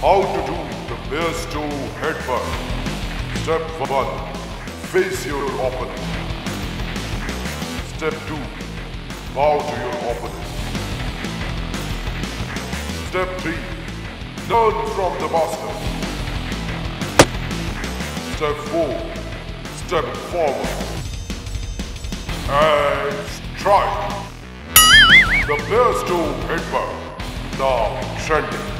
How to do the bear toe headbutt. Step 1. Face your opponent. Step 2. Bow to your opponent. Step 3. Learn from the master. Step 4. Step forward. And strike. The bear toe headbutt. Now trending.